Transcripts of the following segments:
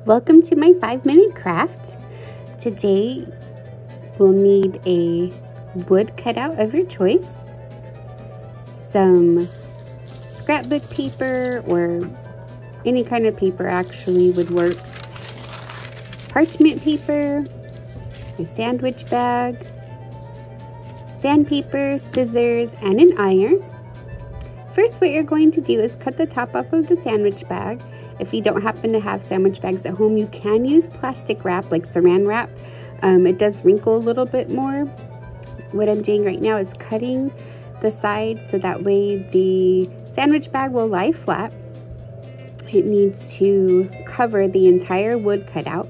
Welcome to my five minute craft. Today we'll need a wood cutout of your choice, some scrapbook paper or any kind of paper actually would work, parchment paper, a sandwich bag, sandpaper, scissors, and an iron. First, what you're going to do is cut the top off of the sandwich bag. If you don't happen to have sandwich bags at home, you can use plastic wrap like saran wrap. Um, it does wrinkle a little bit more. What I'm doing right now is cutting the side so that way the sandwich bag will lie flat. It needs to cover the entire wood cutout.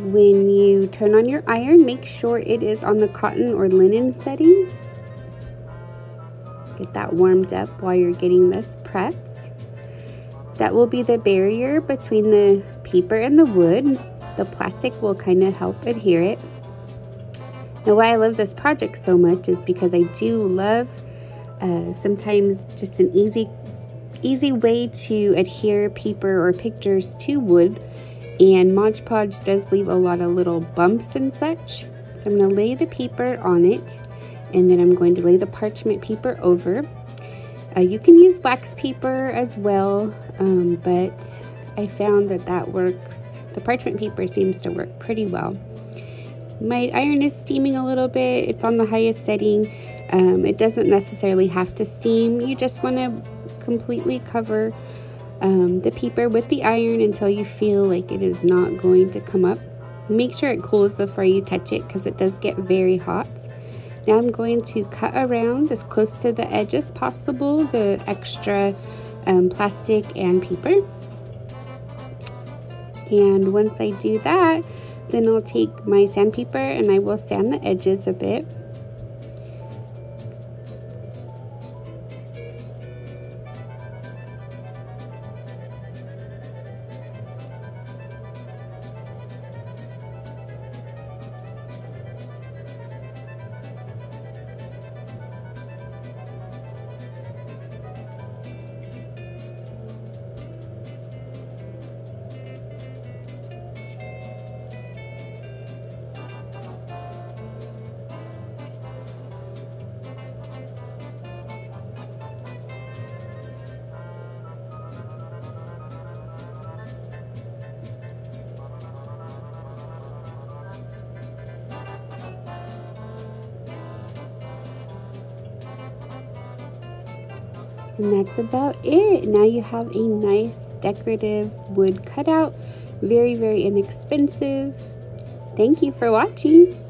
When you turn on your iron, make sure it is on the cotton or linen setting Get that warmed up while you're getting this prepped. That will be the barrier between the paper and the wood. The plastic will kind of help adhere it. Now why I love this project so much is because I do love uh, sometimes just an easy easy way to adhere paper or pictures to wood and Mod Podge does leave a lot of little bumps and such. So I'm going to lay the paper on it and then I'm going to lay the parchment paper over. Uh, you can use wax paper as well, um, but I found that that works. The parchment paper seems to work pretty well. My iron is steaming a little bit. It's on the highest setting. Um, it doesn't necessarily have to steam. You just want to completely cover um, the paper with the iron until you feel like it is not going to come up. Make sure it cools before you touch it because it does get very hot. Now I'm going to cut around as close to the edge as possible, the extra um, plastic and paper. And once I do that, then I'll take my sandpaper and I will sand the edges a bit. And that's about it. Now you have a nice decorative wood cutout. Very, very inexpensive. Thank you for watching.